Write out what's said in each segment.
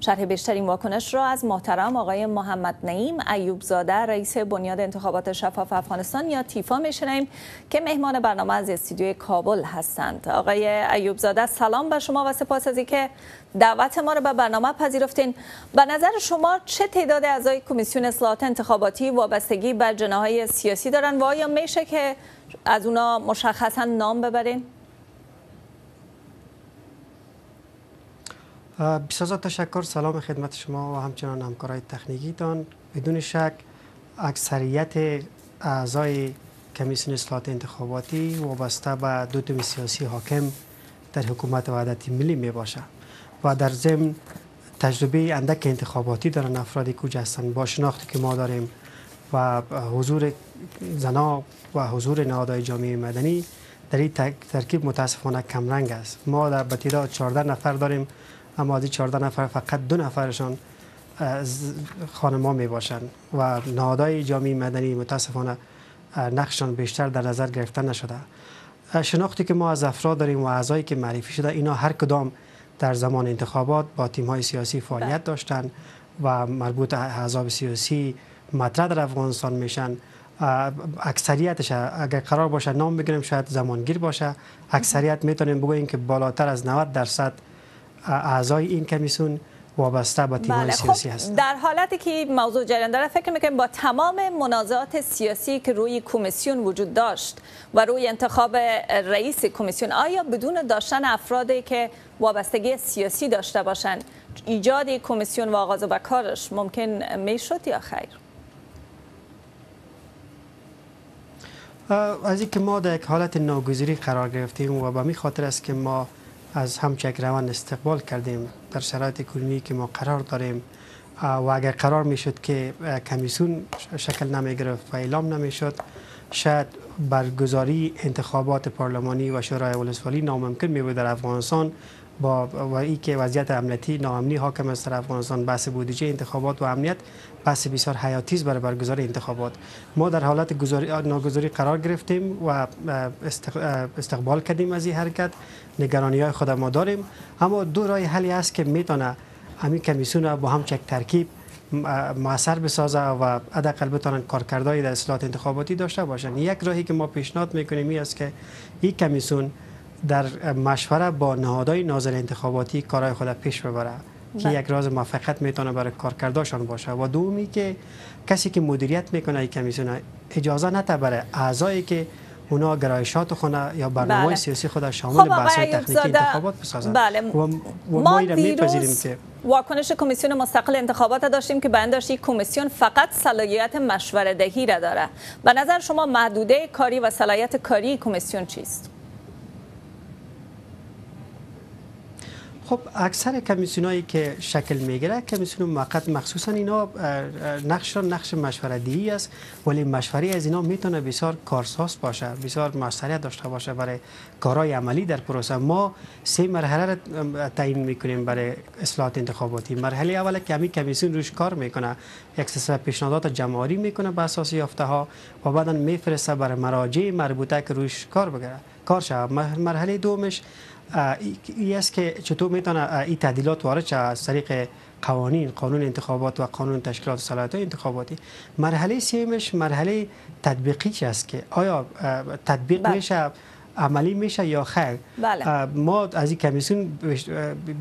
شرح بیشترین واکنش را از محترم آقای محمد نعیم ایوب زاده رئیس بنیاد انتخابات شفاف افغانستان یا تیفا میشنیم که مهمان برنامه از استودیوی کابل هستند. آقای ایوب زاده سلام بر شما و سپاس از که دعوت ما را به برنامه پذیرفتین. به نظر شما چه تعداد اعضای کمیسیون اصلاحات انتخاباتی وابستگی بر جناهای سیاسی دارن؟ و آیا میشه که از اونا مشخصا نام ببرین؟ بسیار تشکر سلام خدمت شما و همچنان همکارای تکنیکیتان. بدون شک اکثریت اعضای کمیسیون اصلاحات انتخاباتی وابسته به دو تیم سیاسی حاکم در حکومت وحدت ملی می باشه و در ضمن تجربه اندک انتخاباتی دارن. افرادی کوج هستند با شناختی که ما داریم و حضور زنا و حضور نهادهای جامعه مدنی در این ترکیب متاسفانه کمرنگ است. ما در به 14 نفر داریم اما از 14 نفر فقط دو نفرشان خانما می باشند و نهادهای جامعه مدنی متاسفانه نقششان بیشتر در نظر گرفته نشده. شناختی که ما از افراد داریم و اعضایی که معرفی شده اینا هر کدام در زمان انتخابات با تیم های سیاسی فعالیت بله. داشتن و مربوط احزاب سیاسی مطرح در افغانستان میشن. اکثریتش اگر قرار باشه نام بگیریم شاید زمانگیر باشه. اکثریت می‌تونیم بگوییم که بالاتر از 90 درصد اعضای این کمیسیون وابسته به تیم بله. سیاسی خب هستند در حالتی که موضوع جریان داره فکر می‌کنیم با تمام منازعات سیاسی که روی کمیسیون وجود داشت و روی انتخاب رئیس کمیسیون آیا بدون داشتن افرادی که وابستگی سیاسی داشته باشند ایجاد کمیسیون و آغاز به کارش ممکن می‌شد یا خیر از اینکه ما در یک حالت ناگزیری قرار گرفتیم و به می خاطر است که ما از همچک روان استقبال کردیم در شرایط کنونی که ما قرار داریم و اگر قرار می شد که کمیسیون شکل نمی گرفت و اعلام نمی شد شاید برگزاری انتخابات پارلمانی و شورای ولسوالی ناممکن می بود در افغانستان با و ای که وضعیت امنیتی ناامنی حاکم است در افغانستان بحث بودجه انتخابات و امنیت بحث بسیار حیاتی است برای برگزاری انتخابات. ما در حالت ناگزاری قرار گرفتیم و استقبال کردیم از این حرکت. نگرانی های خود ما داریم. اما دو راه حلی است که می‌تونه همین کمیسیون با هم چک ترکیب موثر بسازه و حداقل بتونن کارکردهای در اصلاحات انتخاباتی داشته باشن. یک راهی که ما پیشنهاد می‌کنیم این است که این کمیسیون در مشوره با نهادهای ناظر انتخاباتی کارهای خود پیش ببره که بله. یک راز موفقیت می‌تونه برای کارکرداشان باشه و دومی که کسی که مدیریت می‌کنه این کمیسیون اجازه نده برای اعضایی که اونا گرایشات خونه یا برنامه بله. سیاسی خود شامل خب بحث تکنیکی انتخابات بسازن بله. و, و ما میپذیریم که واکنش کمیسیون مستقل انتخابات داشتیم که بیان داشت کمیسیون فقط صلاحیت مشوره دهی را داره به نظر شما محدوده کاری و صلاحیت کاری کمیسیون چیست خب اکثر کمیسیون که شکل می‌گیره کمیسیون موقت مخصوصا اینا نقش نقش مشورتی است ولی مشوری از اینا می‌تونه بسیار کارساز باشه بسیار موثریت داشته باشه برای کارهای عملی در پروسه. ما سه مرحله را تعیین می‌کنیم برای اصلاحات انتخاباتی. مرحله اول که همین کمیسیون روش کار می‌کنه. یک سلسله پیشنهادات جمعآوری می‌کنه به اساس یافته ها و بعدا میفرسته برای مراجع مربوطه که روش کار بگیره کار شود. مرحله دومش ای است که چطور می‌تونه این تعدیلات وارد شه از طریق قوانین قانون انتخابات و قانون تشکیلات صلاحیت انتخاباتی مرحله سیمش مرحله تطبیقی است که آیا تطبیق بله. میشه عملی میشه یا خیر بله. ما از این کمیسیون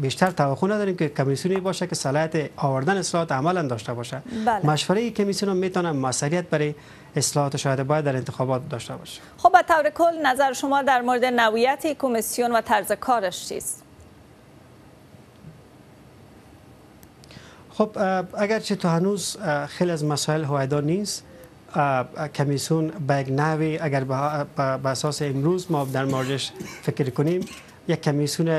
بیشتر توقع نداریم که کمیسیونی باشه که صلاحیت آوردن اصلاحات عملا داشته باشه بله. مشوره کمیسیون می‌تونه مسئولیت برای اصلاحات شاید باید در انتخابات داشته باشه خب به طور کل نظر شما در مورد نوعیت کمیسیون و طرز کارش چیست خب اگرچه تو هنوز خیلی از مسائل هویدا نیست کمیسیون به یک نوی اگر به اساس امروز ما در موردش فکر کنیم یک کمیسیون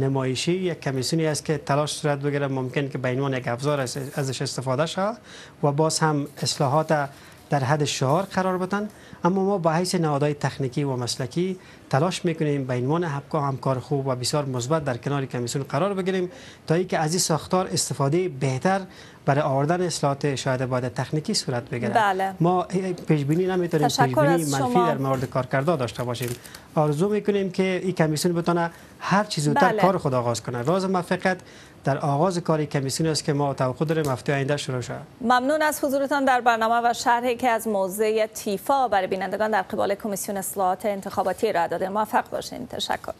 نمایشی یک کمیسیونی است که تلاش صورت بگیره. ممکن که به عنوان یک افزار ازش استفاده شود و باز هم اصلاحات در حد شعار قرار بدن. اما ما با حیث نهادهای تکنیکی و مسلکی تلاش می‌کنیم به عنوان همکار خوب و بسیار مثبت در کنار کمیسیون قرار بگیریم تا اینکه از این ساختار استفاده بهتر برای آوردن اصلاحات شاید باید تکنیکی صورت بگیره بله. ما پیش بینی نمی‌تونیم پیش بینی منفی در مورد کارکردا داشته باشیم. آرزو می‌کنیم که این کمیسیون بتونه هر چیز زودتر بله. کار خود آغاز کنه. راز موفقیت در آغاز کاری کمیسیون است که ما توقع داریم هفته آینده شروع شود ممنون از حضورتان در برنامه و شرحی که از موضع تیفا برای بینندگان در قبال کمیسیون اصلاحات انتخاباتی را داده. موفق باشین. تشکر.